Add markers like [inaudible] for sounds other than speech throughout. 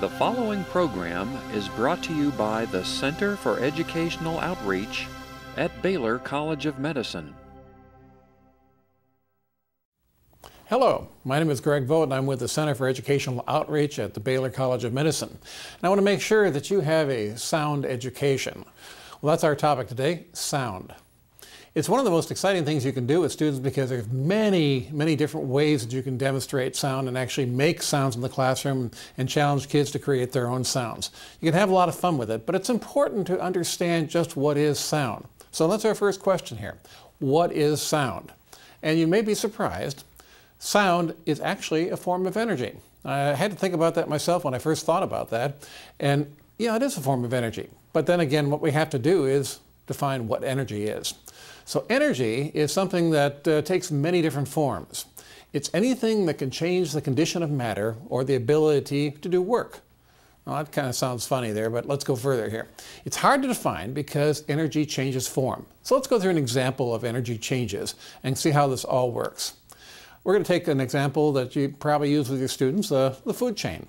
The following program is brought to you by the Center for Educational Outreach at Baylor College of Medicine. Hello, my name is Greg Vogt and I'm with the Center for Educational Outreach at the Baylor College of Medicine. And I want to make sure that you have a sound education. Well, that's our topic today, sound. It's one of the most exciting things you can do with students because there's many, many different ways that you can demonstrate sound and actually make sounds in the classroom and challenge kids to create their own sounds. You can have a lot of fun with it, but it's important to understand just what is sound. So that's our first question here. What is sound? And you may be surprised, sound is actually a form of energy. I had to think about that myself when I first thought about that. And yeah, it is a form of energy. But then again, what we have to do is define what energy is. So energy is something that uh, takes many different forms. It's anything that can change the condition of matter or the ability to do work. Well, that kind of sounds funny there, but let's go further here. It's hard to define because energy changes form. So let's go through an example of energy changes and see how this all works. We're going to take an example that you probably use with your students, uh, the food chain.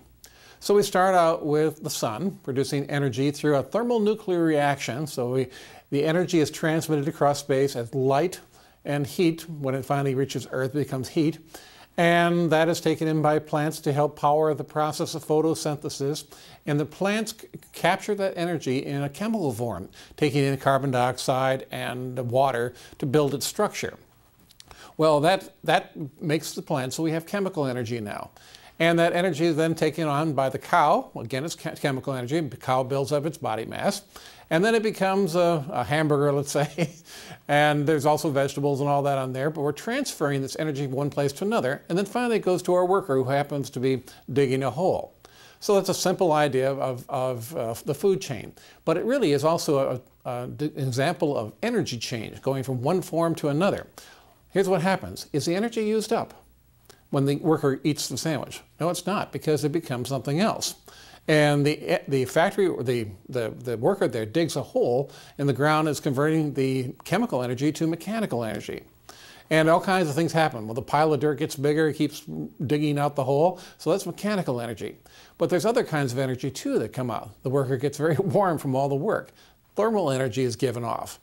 So we start out with the sun producing energy through a thermonuclear reaction. So we the energy is transmitted across space as light and heat. When it finally reaches Earth, it becomes heat. And that is taken in by plants to help power the process of photosynthesis. And the plants capture that energy in a chemical form, taking in carbon dioxide and water to build its structure. Well, that, that makes the plant, so we have chemical energy now. And that energy is then taken on by the cow. Again, it's chemical energy. The cow builds up its body mass. And then it becomes a, a hamburger, let's say. [laughs] and there's also vegetables and all that on there. But we're transferring this energy from one place to another. And then finally it goes to our worker who happens to be digging a hole. So that's a simple idea of, of uh, the food chain. But it really is also an example of energy change, going from one form to another. Here's what happens. Is the energy used up when the worker eats the sandwich? No, it's not, because it becomes something else. And the, the factory, the, the, the worker there digs a hole in the ground is converting the chemical energy to mechanical energy. And all kinds of things happen. Well, the pile of dirt gets bigger, it keeps digging out the hole. So that's mechanical energy. But there's other kinds of energy too that come out. The worker gets very [laughs] warm from all the work. Thermal energy is given off.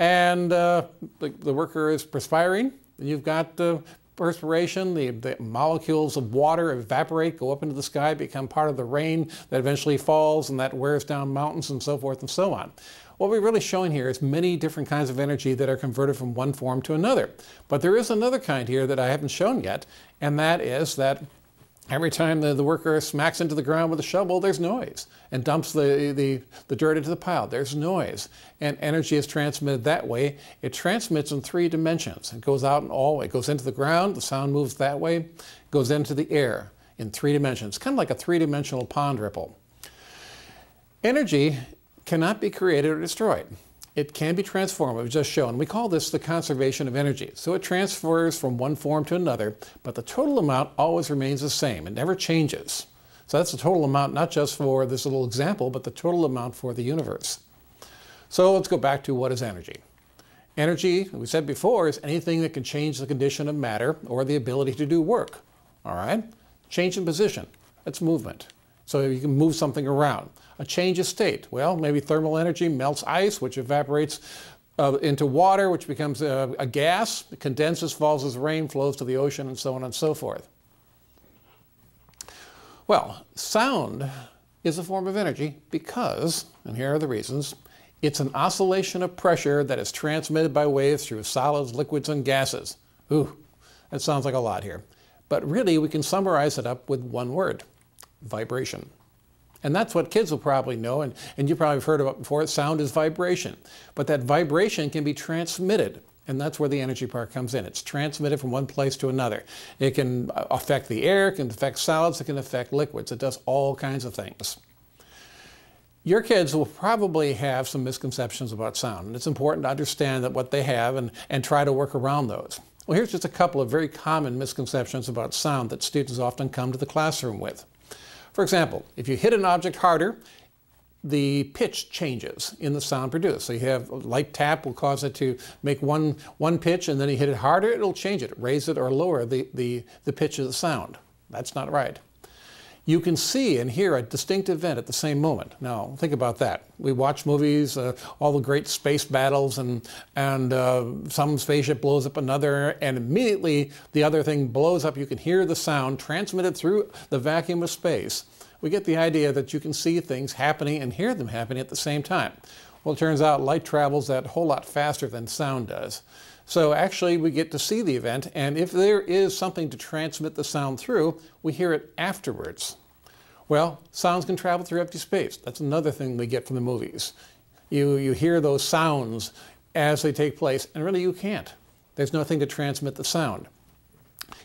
And uh, the, the, worker is perspiring. And you've got uh, perspiration, the, the, molecules of water evaporate, go up into the sky, become part of the rain that eventually falls and that wears down mountains and so forth and so on. What we're really showing here is many different kinds of energy that are converted from one form to another. But there is another kind here that I haven't shown yet, and that is that Every time the, the worker smacks into the ground with a shovel, there's noise, and dumps the, the, the dirt into the pile, there's noise. And energy is transmitted that way. It transmits in three dimensions. It goes out in all way. It goes into the ground, the sound moves that way, it goes into the air in three dimensions, kind of like a three-dimensional pond ripple. Energy cannot be created or destroyed. It can be transformed, we've just shown. We call this the conservation of energy. So it transfers from one form to another, but the total amount always remains the same. It never changes. So that's the total amount, not just for this little example, but the total amount for the universe. So let's go back to what is energy. Energy, we said before, is anything that can change the condition of matter or the ability to do work. All right? Change in position, that's movement. So you can move something around. A change of state. Well, maybe thermal energy melts ice, which evaporates uh, into water, which becomes a, a gas. It condenses, falls as rain, flows to the ocean, and so on and so forth. Well, sound is a form of energy because, and here are the reasons, it's an oscillation of pressure that is transmitted by waves through solids, liquids, and gases. Ooh, that sounds like a lot here. But really, we can summarize it up with one word vibration. And that's what kids will probably know, and, and you probably have heard about before, sound is vibration. But that vibration can be transmitted, and that's where the energy part comes in. It's transmitted from one place to another. It can uh, affect the air, it can affect solids, it can affect liquids. It does all kinds of things. Your kids will probably have some misconceptions about sound, and it's important to understand that what they have and, and try to work around those. Well, here's just a couple of very common misconceptions about sound that students often come to the classroom with. For example, if you hit an object harder, the pitch changes in the sound produced. So you have a light tap will cause it to make one, one pitch and then you hit it harder, it'll change it, raise it or lower the, the, the pitch of the sound. That's not right. You can see and hear a distinct event at the same moment. Now, think about that. We watch movies, uh, all the great space battles, and, and uh, some spaceship blows up another, and immediately the other thing blows up. You can hear the sound transmitted through the vacuum of space. We get the idea that you can see things happening and hear them happening at the same time. Well, it turns out light travels that whole lot faster than sound does. So actually we get to see the event and if there is something to transmit the sound through, we hear it afterwards. Well, sounds can travel through empty space. That's another thing we get from the movies. You, you hear those sounds as they take place and really you can't. There's nothing to transmit the sound.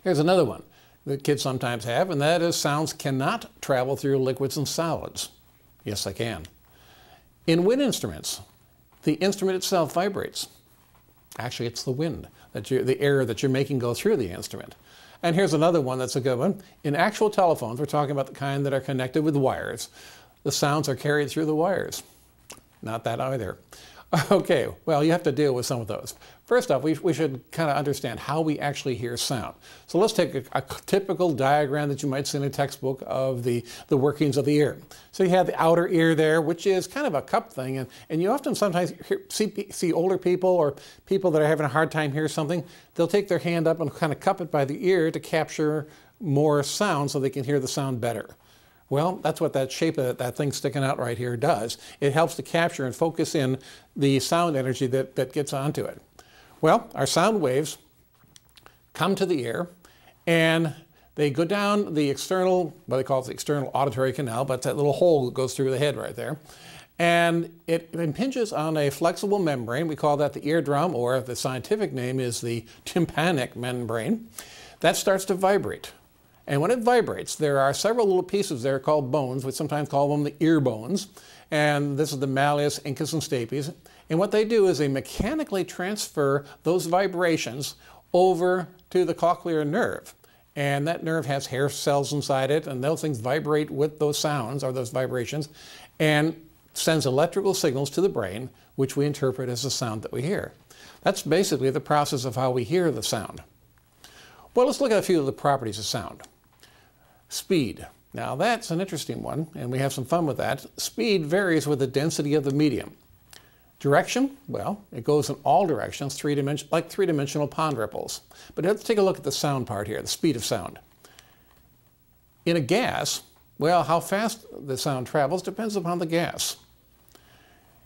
Here's another one that kids sometimes have and that is sounds cannot travel through liquids and solids. Yes, they can. In wind instruments, the instrument itself vibrates. Actually, it's the wind, that the air that you're making go through the instrument. And here's another one that's a good one. In actual telephones, we're talking about the kind that are connected with wires. The sounds are carried through the wires. Not that either. [laughs] Okay, well, you have to deal with some of those. First off, we, we should kind of understand how we actually hear sound. So let's take a, a, typical diagram that you might see in a textbook of the, the workings of the ear. So you have the outer ear there, which is kind of a cup thing, and, and you often sometimes hear, see, see older people or people that are having a hard time hearing something, they'll take their hand up and kind of cup it by the ear to capture more sound so they can hear the sound better. Well, that's what that shape of that thing sticking out right here does. It helps to capture and focus in the sound energy that, that gets onto it. Well, our sound waves come to the ear and they go down the external, what they call it the external auditory canal, but that little hole that goes through the head right there. And it impinges on a flexible membrane. We call that the eardrum, or the scientific name is the tympanic membrane. That starts to vibrate. And when it vibrates, there are several little pieces there called bones. We sometimes call them the ear bones. And this is the malleus, incus, and stapes. And what they do is they mechanically transfer those vibrations over to the cochlear nerve. And that nerve has hair cells inside it, and those things vibrate with those sounds or those vibrations and sends electrical signals to the brain, which we interpret as the sound that we hear. That's basically the process of how we hear the sound. Well, let's look at a few of the properties of sound. Speed. Now that's an interesting one, and we have some fun with that. Speed varies with the density of the medium. Direction, well, it goes in all directions, three dimension, like three-dimensional pond ripples. But let's take a look at the sound part here, the speed of sound. In a gas, well, how fast the sound travels depends upon the gas.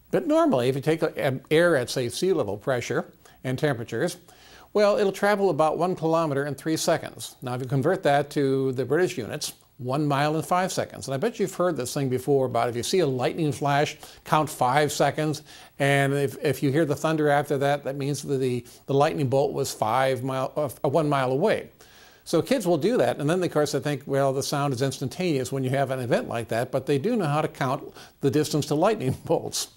But normally, if you take air at, say, sea level pressure and temperatures, well, it'll travel about one kilometer in three seconds. Now, if you convert that to the British units, one mile in five seconds. And I bet you've heard this thing before about if you see a lightning flash, count five seconds. And if, if you hear the thunder after that, that means that the, the lightning bolt was five mile, uh, one mile away. So kids will do that. And then, of course, they think, well, the sound is instantaneous when you have an event like that. But they do know how to count the distance to lightning [laughs] bolts.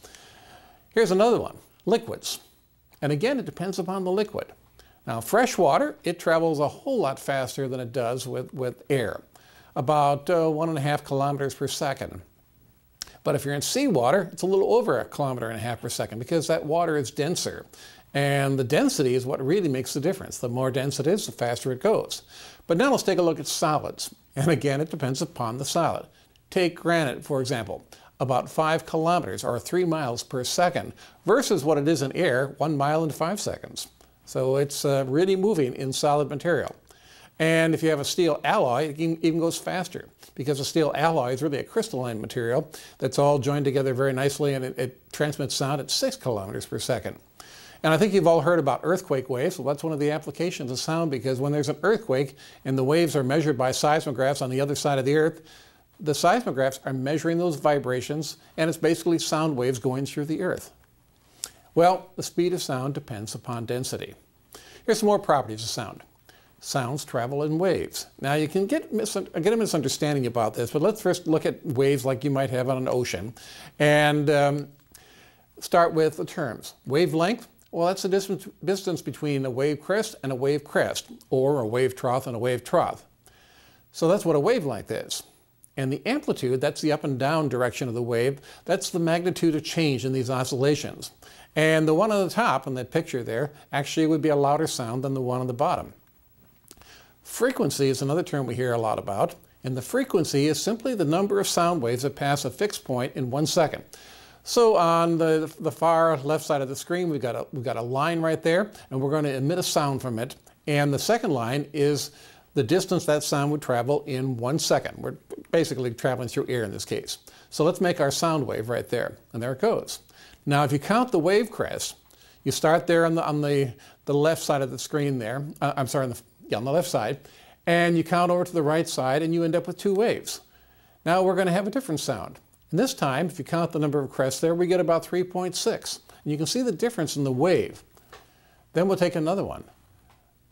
Here's another one, liquids. And again, it depends upon the liquid. Now, fresh water, it travels a whole lot faster than it does with, with air, about uh, one and a half kilometers per second. But if you're in seawater, it's a little over a kilometer and a half per second because that water is denser. And the density is what really makes the difference. The more dense it is, the faster it goes. But now let's take a look at solids. [laughs] And again, it depends upon the solid. Take granite, for example, about five kilometers or three miles per second versus what it is in air, one mile in five seconds. So it's uh, really moving in solid material. And if you have a steel alloy, it even goes faster because a steel alloy is really a crystalline material that's all joined together very nicely and it, it transmits sound at six kilometers per second. And I think you've all heard about earthquake waves. Well, that's one of the applications of sound because when there's an earthquake and the waves are measured by seismographs on the other side of the earth, the seismographs are measuring those vibrations and it's basically sound waves going through the earth. Well, the speed of sound depends upon density. Here's some more properties of sound. Sounds travel in waves. Now you can get, get a misunderstanding about this, but let's first look at waves like you might have on an ocean and um, start with the terms. Wavelength, well that's the distance, distance between a wave crest and a wave crest, or a wave trough and a wave trough. So that's what a wavelength is. And the amplitude, that's the up and down direction of the wave, that's the magnitude of change in these oscillations. And the one on the top in that picture there actually would be a louder sound than the one on the bottom. Frequency is another term we hear a lot about, And the frequency is simply the number of sound waves that pass a fixed point in one second. So on the, the far left side of the screen, we've got, a, we've got a line right there, and we're going to emit a sound from it. And the second line is the distance that sound would travel in one second. We're basically traveling through air in this case. So let's make our sound wave right there. And there it goes. Now, if you count the wave crests, you start there on the, on the, the left side of the screen there. Uh, I'm sorry, on the, yeah, on the left side. And you count over to the right side and you end up with two waves. Now we're going to have a different sound. And this time, if you count the number of crests there, we get about 3.6. And you can see the difference in the wave. Then we'll take another one.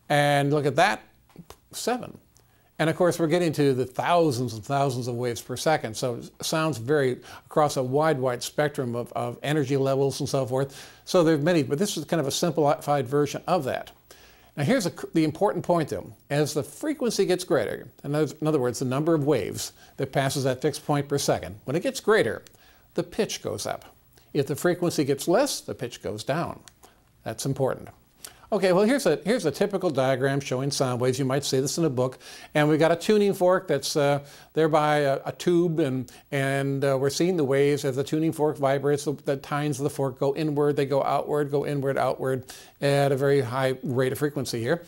And look at that, 7. And of course, we're getting to the thousands and thousands of waves per second. So it sounds vary across a wide, wide spectrum of, of energy levels and so forth. So there are many, but this is kind of a simplified version of that. Now here's a, the important point though. As the frequency gets greater, in other words, the number of waves that passes that fixed point per second, when it gets greater, the pitch goes up. If the frequency gets less, the pitch goes down. That's important. Okay, well here's a, here's a typical diagram showing sound waves. You might see this in a book. And we've got a tuning fork that's uh, there by a, a, tube and, and uh, we're seeing the waves as the tuning fork vibrates. The, the tines of the fork go inward, they go outward, go inward, outward at a very high rate of frequency here.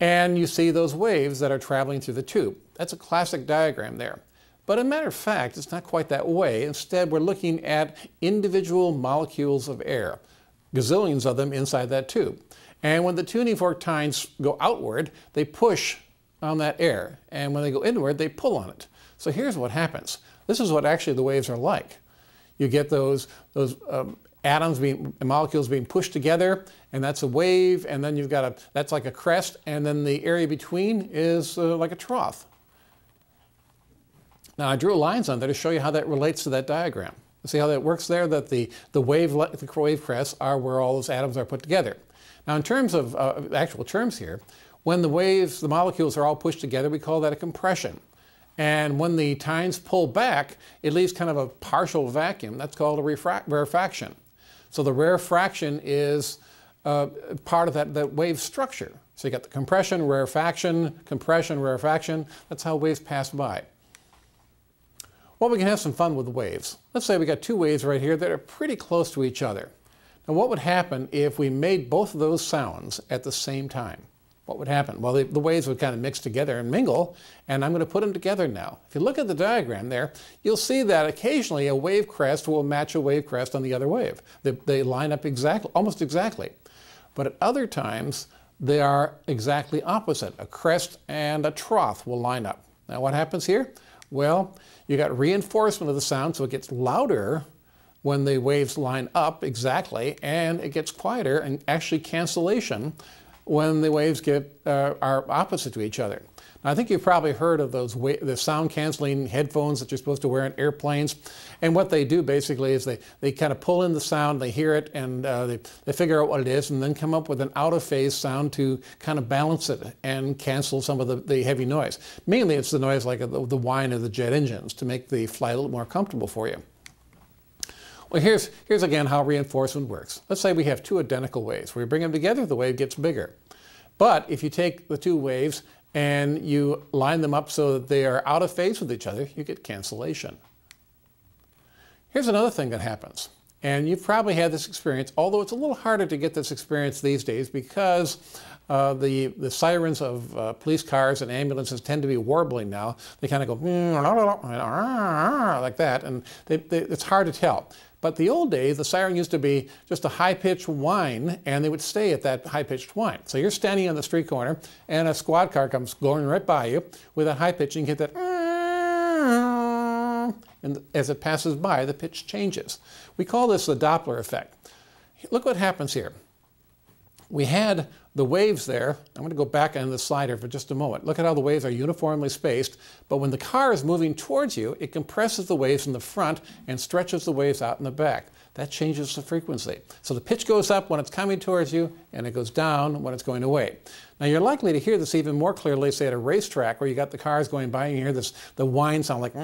And you see those waves that are traveling through the tube. That's a classic diagram there. But a matter of fact, it's not quite that way. Instead, we're looking at individual molecules of air, gazillions of them inside that tube. And when the tuning fork tines go outward, they push on that air. And when they go inward, they pull on it. So here's what happens. This is what actually the waves are like. You get those, those um, atoms being, molecules being pushed together, and that's a wave, and then you've got a, that's like a crest, and then the area between is uh, like a trough. Now I drew lines on there to show you how that relates to that diagram. See how that works there, that the, the wave, the wave crests are where all those atoms are put together. Now, in terms of uh, actual terms here, when the waves, the molecules are all pushed together, we call that a compression. And when the tines pull back, it leaves kind of a partial vacuum. That's called a rarefaction. So the rarefaction is uh, part of that, that wave structure. So you got the compression, rarefaction, compression, rarefaction. That's how waves pass by. Well, we can have some fun with waves. Let's say we got two waves right here that are pretty close to each other. Now what would happen if we made both of those sounds at the same time? What would happen? Well, the, the, waves would kind of mix together and mingle, and I'm going to put them together now. If you look at the diagram there, you'll see that occasionally a wave crest will match a wave crest on the other wave. They, they line up exactly, almost exactly. But at other times, they are exactly opposite. A crest and a trough will line up. Now what happens here? Well, you got reinforcement of the sound, so it gets louder when the waves line up exactly, and it gets quieter and actually cancellation when the waves get uh, are opposite to each other. Now, I think you've probably heard of those the sound canceling headphones that you're supposed to wear in airplanes. And what they do basically is they, they kind of pull in the sound, they hear it, and uh, they, they figure out what it is, and then come up with an out of phase sound to kind of balance it and cancel some of the, the heavy noise. Mainly it's the noise like the, the whine of the jet engines to make the flight a little more comfortable for you. Well, here's, here's again how reinforcement works. Let's say we have two identical waves. We bring them together, the wave gets bigger. But if you take the two waves and you line them up so that they are out of phase with each other, you get cancellation. Here's another thing that happens. And you've probably had this experience, although it's a little harder to get this experience these days because uh, the, the sirens of uh, police cars and ambulances tend to be warbling now. They kind of go [laughs] like that, and they, they, it's hard to tell. But the old days, the siren used to be just a high-pitched whine, and they would stay at that high-pitched whine. So you're standing on the street corner, and a squad car comes going right by you with a high pitch, and you get that, ah, and as it passes by, the pitch changes. We call this the Doppler effect. Look what happens here. We had the waves there, I'm going to go back on the slider for just a moment. Look at how the waves are uniformly spaced, but when the car is moving towards you, it compresses the waves in the front and stretches the waves out in the back. That changes the frequency. So the pitch goes up when it's coming towards you, and it goes down when it's going away. Now you're likely to hear this even more clearly, say at a racetrack where you got the cars going by and you hear this, the whine sound like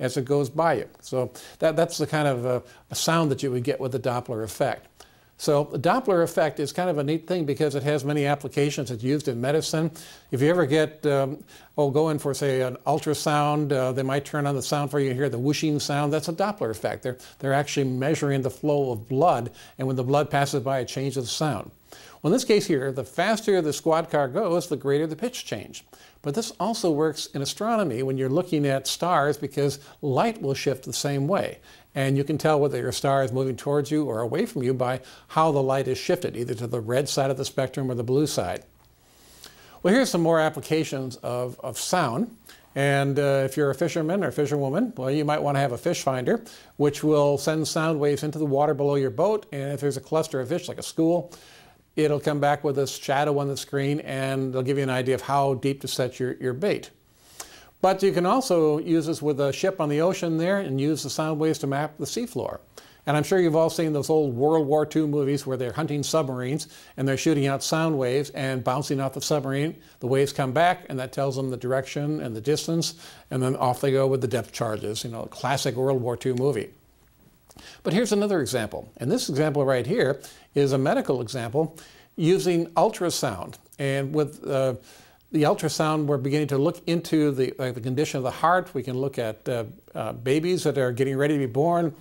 as it goes by you. So that, that's the kind of uh, sound that you would get with the Doppler effect. So the Doppler effect is kind of a neat thing because it has many applications. It's used in medicine. If you ever get, um, oh, go in for say an ultrasound, uh, they might turn on the sound for you and hear the whooshing sound. That's a Doppler effect. They're, they're actually measuring the flow of blood, and when the blood passes by, it changes the sound. Well, in this case here, the faster the squad car goes, the greater the pitch change. But this also works in astronomy when you're looking at stars because light will shift the same way. And you can tell whether your star is moving towards you or away from you by how the light is shifted, either to the red side of the spectrum or the blue side. Well, here's some more applications of, of sound. And uh, if you're a fisherman or fisherwoman, well, you might want to have a fish finder, which will send sound waves into the water below your boat. And if there's a cluster of fish, like a school, it'll come back with a shadow on the screen and they'll give you an idea of how deep to set your, your bait. But you can also use this with a ship on the ocean there and use the sound waves to map the seafloor. And I'm sure you've all seen those old World War II movies where they're hunting submarines and they're shooting out sound waves and bouncing off the submarine. The waves come back and that tells them the direction and the distance, and then off they go with the depth charges. You know, classic World War II movie. But here's another example. And this example right here is a medical example using ultrasound. And with uh, the ultrasound, we're beginning to look into the, uh, the condition of the heart. We can look at uh, uh, babies that are getting ready to be born,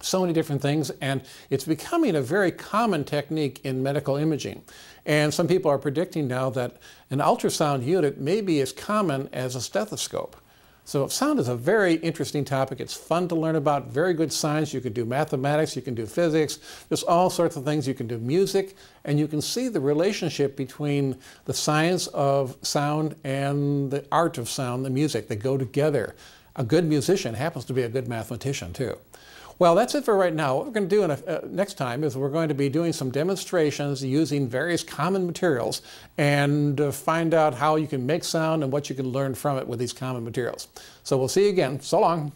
so many different things, and it's becoming a very common technique in medical imaging. And some people are predicting now that an ultrasound unit may be as common as a stethoscope. So sound is a very interesting topic. It's fun to learn about, very good science. You can do mathematics, you can do physics, there's all sorts of things. You can do music, and you can see the relationship between the science of sound and the art of sound, the music. They go together. A good musician happens to be a good mathematician too. Well, that's it for right now. What we're going to do a, uh, next time is we're going to be doing some demonstrations using various common materials and uh, find out how you can make sound and what you can learn from it with these common materials. So we'll see you again. So long.